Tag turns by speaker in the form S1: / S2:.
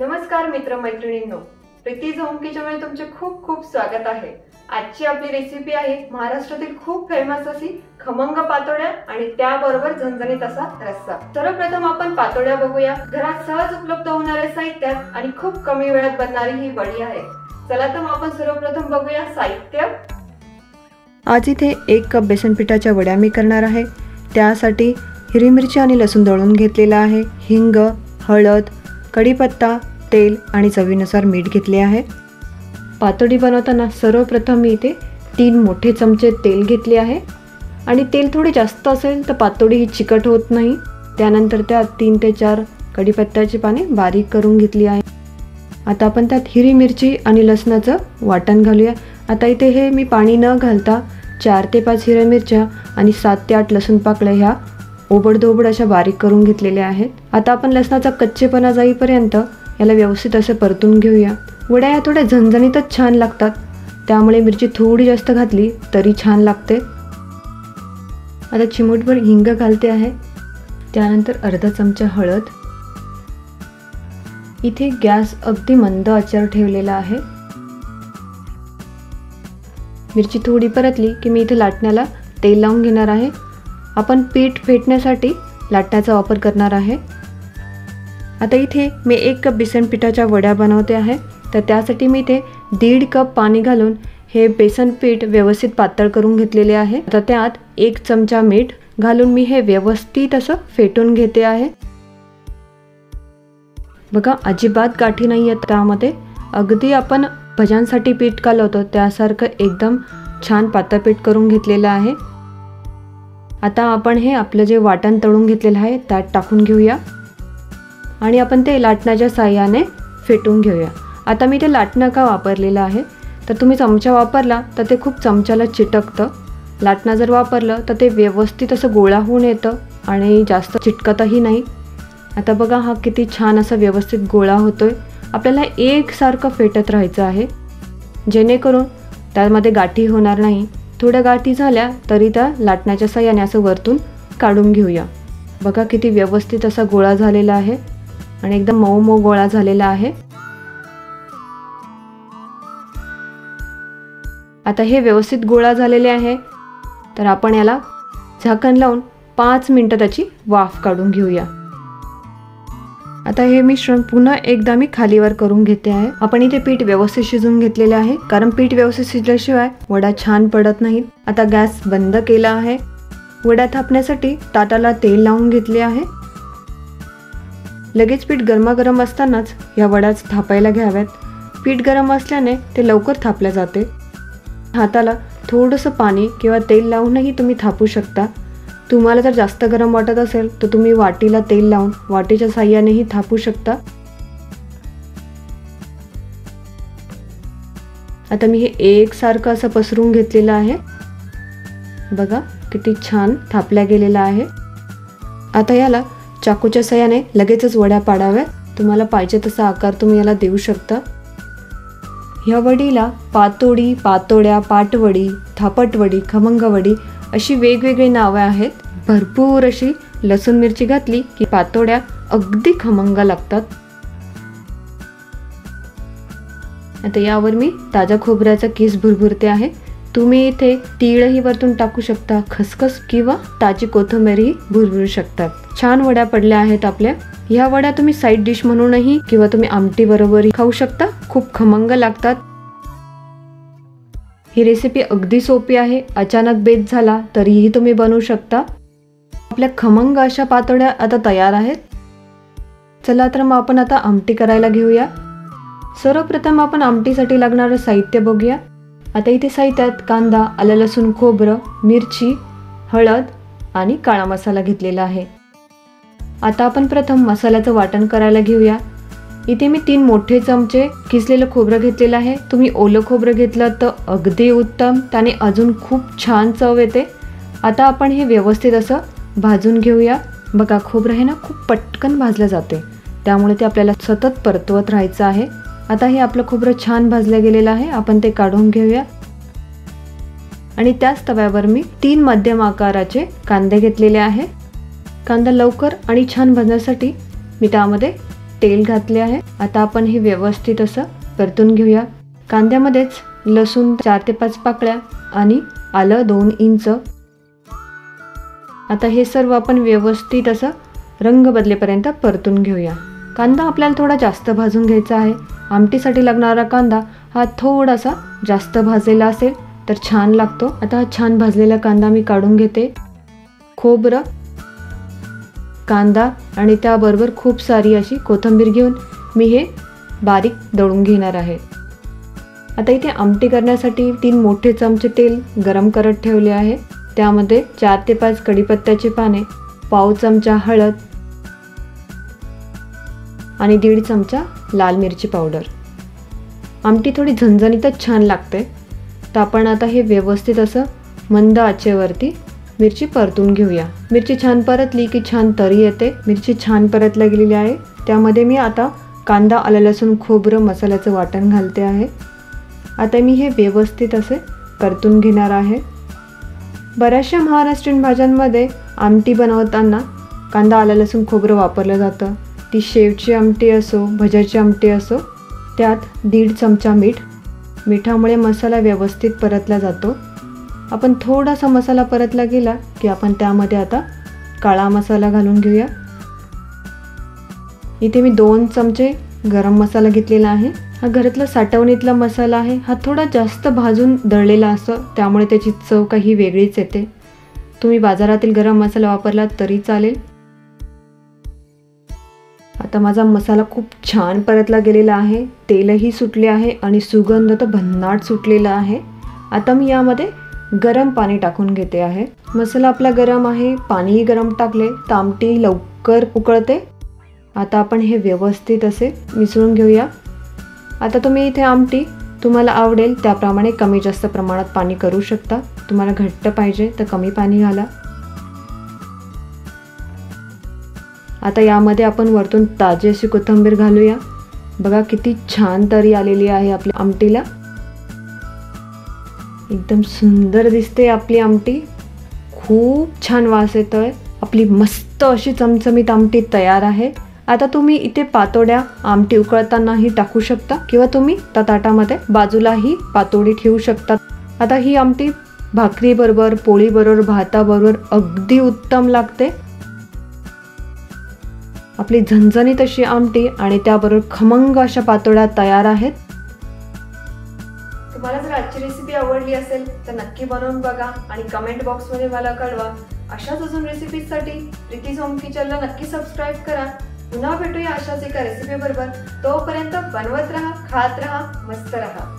S1: नमस्कार मित्र मैत्रिणींनो प्रीतीज होममध्ये तुमचे खूप खूप स्वागत आहे. आजची आपली रेसिपी आहे महाराष्ट्रातील खूप फेमस अशी खमंग पातोड्या आणि त्याबरोबर झणझणीत असा रस्सा. सर्वप्रथम आपण पातोड्या बघूया. घरात सहज उपलब्ध होणाऱ्या साहित्यात आणि खूप कमी वेळात बनणारी ही वडी आहे. चला तर आपण सर्वप्रथम बघूया साहित्य.
S2: आज इथे एक कप बेसन पिठाच्या वड्या मी करणार आहे. त्यासाठी हिरवी मिरची आणि लसूण दळून घेतलेला आहे. हिंग हळद कढीपत्ता तेल आणि चवीनुसार मीठ घेतले आहे. पातोडी बनवताना सर्वप्रथम मी इथे तीन मोठे चमचे तेल घेतले आहे. आणि तेल थोडे जास्त असेल तर पातोडी ही चिकट होत नाही. त्यानंतर त्यात तीन ते चार कढीपत्त्याची पाने बारीक करून घेतली आहे. आता आपण त्यात हिरी मिरची आणि लसणाचं वाटण घालूया. आता इथे हे मी पाणी न घालता चार ते पाच हिरव्या मिरच्या आणि सात ते आठ लसूण पाकळ्या ह्या ओबडधोबड अशा बारीक करून घेतलेल्या आहेत. आता आपण लसणाचा कच्चेपणा जाईपर्यंत याला व्यवस्थित असं परतून घेऊया. वड्या या थोड्या झणझणीतच छान लागतात. त्यामुळे मिरची थोडी जास्त घातली तरी छान लागते. आता चिमूटभर हिंग घालते आहे. त्यानंतर अर्धा चमचा हळद. इथे गॅस अगदी मंद आचार ठेवलेला आहे. मिरची थोडी परतली की मी इथे लाटण्याला तेल लावून घेणार आहे. आपण पीठ फेटण्यासाठी लाटण्याचा वापर करणार आहे. आता इथे मी एक कप बेसन पिठाच्या वड्या बनवते आहे. तर त्यासाठी मी इथे दीड कप पाणी घालून हे बेसन पीठ व्यवस्थित पातळ करून घेतलेले आहे. आता त्यात एक चमचा मीठ घालून मी हे व्यवस्थित असं फेटून घेते आहे. बघा अजिबात गाठी नाही आहेत त्यामध्ये अगदी आपण भज्यांसाठी पीठ कालवतो त्यासारखं एकदम छान पातळ पीठ करून घेतलेलं आहे. आता आपण हे आपलं जे वाटण तळून घेतलेलं आहे त्यात टाकून घेऊया. आणि आपण ते लाटण्याच्या साह्याने फेटून घेऊया. आता मी ते लाटणं का वापरलेलं आहे? तर तुम्ही चमचा वापरला तर ते खूप चमच्याला चिटकतं. लाटणं जर वापरलं तर ते व्यवस्थित असं गोळा होऊन येतं आणि जास्त चिटकतही नाही. आता बघा हा किती छान असा व्यवस्थित गोळा होतोय. आपल्याला एकसारखं फेटत राहायचं आहे. जेणेकरून त्यामध्ये गाठी होणार नाही. थोड्या गाठी झाल्या तरी त्या लाटण्याच्या साह्याने असं वरतून काढून घेऊया. बघा किती व्यवस्थित असा गोळा झालेला आहे. आणि एकदम मऊ मऊ गोळा झालेला आहे. आता हे व्यवस्थित गोळा झालेले आहे. तर आपण याला झाकण लावून पाच मिनटं त्याची वाफ काढून घेऊया. आता हे मिश्रण पुन्हा एकदा मी खालीवर करून घेते आहे. आपण इथे पीठ व्यवस्थित शिजून घेतलेले आहे. कारण पीठ व्यवस्थित शिजल्याशिवाय वडा छान पडत नाहीत. आता गॅस बंद केला आहे. वड्या थापण्यासाठी ताटाला तेल लावून घेतले आहे. लगेच पीठ गरमागरम असतानाच या वड्याच थापायला घ्याव्यात. पीठ गरम असल्याने ते लवकर थापल्या जाते. हाताला थोडंसं पाणी किंवा तेल लावूनही तुम्ही थापू शकता. तुम्हाला जर जास्त गरम वाटत असेल तर तुम्ही वाटीला तेल लावून वाटीच्या साह्यानेही थापू शकता. आता मी हे एकसारखं असं पसरून घेतलेलं आहे. बघा किती छान थापल्या गेलेला आहे. आता याला चाकूच्या सह्याने लगेचच वड्या पाडाव्यात तुम्हाला पाहिजे तसा आकार तुम्ही याला देऊ शकता. ह्या वडीला पातोडी पातोड्या पाटवडी थापटवडी खमंगवडी अशी वेगवेगळी नावं आहेत. भरपूर अशी लसूण मिरची घातली की पातोड्या अगदी खमंग लागतात. आता यावर मी ताज्या खोबऱ्याचा किस भुरभुरते आहे. तुम्ही इथे तीळही वरतून टाकू शकता. खसखस किंवा ताजी कोथिंबीरही भुरभुरू शकतात. छान वड्या पडल्या आहेत आपल्या. ह्या वड्या तुम्ही साईड डिश म्हणूनही किंवा तुम्ही आमटी बरोबरही खाऊ शकता. खूप खमंग लागतात. ही रेसिपी अगदी सोपी आहे. अचानक बेत झाला तरीही तुम्ही बनवू शकता. आपल्या खमंग अशा पातळ्या आता तयार आहेत. चला तर मग आपण आता आमटी करायला घेऊया. सर्वप्रथम आपण आमटीसाठी लागणारं साहित्य बघूया. आता इथे साहित्यात कांदा आलं लसूण खोबरं मिरची हळद आणि काळा मसाला घेतलेला आहे. आता आपण प्रथम मसाल्याचं वाटण करायला घेऊया. इथे मी तीन मोठे चमचे किसलेलं खोबरं घेतलेलं आहे. तुम्ही ओलं खोबरं घेतलं तर अगदी उत्तम. त्याने अजून खूप छान चव येते. आता आपण हे व्यवस्थित असं भाजून घेऊया. बघा खोबरं हे ना खूप पटकन भाजलं जाते. त्यामुळे ते आपल्याला सतत परतवत राहायचं आहे. आता हे आपलं खोबरं छान भाजलं गेलेलं आहे. आपण ते काढून घेऊया. आणि त्याच तव्यावर मी तीन मध्यम आकाराचे कांदे घेतलेले आहे. कांदा लवकर आणि छान भाजण्यासाठी मी त्यामध्ये तेल घातले आहे. आता आपण हे व्यवस्थित असं परतून घेऊया. कांद्यामध्येच लसूण चार ते पाच पाकळ्या आणि आलं दोन इंच. आता हे सर्व आपण व्यवस्थित असं रंग बदलेपर्यंत परतून घेऊया. कांदा आपल्याला थोडा जास्त भाजून घ्यायचा आहे. आमटीसाठी लागणारा कांदा हा थोडासा जास्त भाजलेला असेल तर छान लागतो. आता हा छान भाजलेला कांदा मी काढून घेते. खोबरं कांदा आणि त्याबरोबर खूप सारी अशी कोथिंबीर घेऊन मी हे बारीक दळून घेणार आहे. आता इथे आमटी करण्यासाठी तीन मोठे चमचे तेल गरम करत ठेवले आहे. त्यामध्ये चार ते पाच कढीपत्त्याचे पाने पाव चमचा हळद आणि दीड चमचा लाल मिरची पावडर. आमटी थोडी झणझणीतच छान लागते. तर आपण आता हे व्यवस्थित असं मंद आचेवरती मिरची परतून घेऊया. मिरची छान परतली की छान तरी येते. मिरची छान परतल्या गेलेली आहे. त्यामध्ये मी आता कांदा आलं लसूण खोबरं मसाल्याचं वाटण घालते आहे. आता मी हे व्यवस्थित असे परतून घेणार आहे. बऱ्याचशा महाराष्ट्रीयन भाज्यांमध्ये आमटी बनवताना कांदा आलं लसूण खोबरं वापरलं जातं. ती शेवची आमटी असो भज्याची आमटी असो त्यात दीड चमचा मीठ. मिठामुळे मसाला व्यवस्थित परतला जातो. आपण थोडासा मसाला परतला गेला की आपण त्यामध्ये आता काळा मसाला घालून घेऊया. इथे मी दोन चमचे गरम मसाला घेतलेला आहे. हा घरातला साठवणीतला मसाला आहे. हा थोडा जास्त भाजून दळलेला असतो त्यामुळे त्याची चव काही वेगळीच येते. तुम्ही बाजारातील गरम मसाला वापरला तरी चालेल. आता माझा मसाला खूप छान परतला गेलेला आहे. तेलही सुटले आहे आणि सुगंध तर भन्नाट सुटलेला आहे. आता मी यामध्ये गरम पाणी टाकून घेते आहे. मसाला आपला गरम आहे पाणीही गरम टाकले तामटी लवकर उकळते. आता आपण हे व्यवस्थित असे मिसळून घेऊया. आता तुम्ही इथे आमटी तुम्हाला आवडेल त्याप्रमाणे कमी जास्त प्रमाणात पाणी करू शकता. तुम्हाला घट्ट पाहिजे तर कमी पाणी घाला. आता यामध्ये आपण वरतून ताजी अशी कोथिंबीर घालूया. बघा किती छान तरी आलेली आहे आपल्या आमटीला. एकदम सुंदर दिसते आपली आमटी. खूप छान वास येतोय. आपली मस्त अशी चमचमीत आमटी तयार आहे. आता तुम्ही इथे पातोड्या आमटी उकळतानाही टाकू शकता किंवा तुम्ही त्या ताटामध्ये बाजूलाही पातोडी ठेवू शकता. आता ही आमटी भाकरीबरोबर पोळीबरोबर भाताबरोबर अगदी उत्तम लागते. आपली झणझणीत अशी आमटी आणि त्याबरोबर खमंग अशा पातोळ्या तयार आहेत.
S1: तुम्हाला जर आजची रेसिपी आवडली असेल तर नक्की बनवून बघा आणि कमेंट बॉक्समध्ये मला कळवा. अशाच अजून रेसिपीजसाठी प्रीतीज होम किचनला नक्की सबस्क्राईब करा. पुन्हा भेटूया अशाच एका रेसिपी बरोबर. तोपर्यंत बनवत राहा खात राहा मस्त राहा.